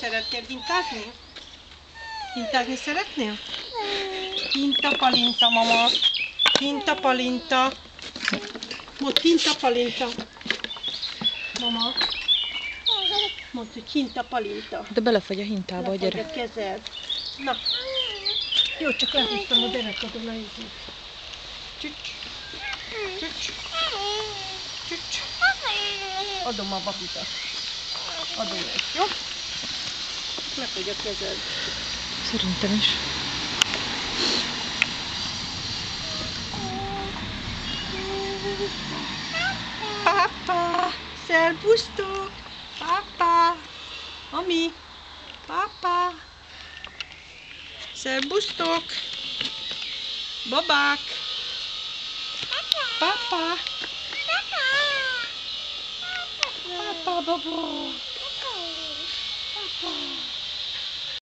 Szeretnél hintázni? Hintázni szeretnél? Hinta palinta, mama. Hinta palinta. Mondd, hinta palinta. Mama. Mondd, hogy hinta palinta. De belefagy a hintába, Lefagy gyere. a kezed. Na. Jó, csak elhúztam a derekadon a izét. Csücs. Csücs. Csücs. Adom a babidat. Adom egy, jó? Lefagy a kezed. Szerintem is. Papa, szervusztok! Papa! Ami! Papa! Szervusztok! Babák! Papa! Papa, baba! Papa!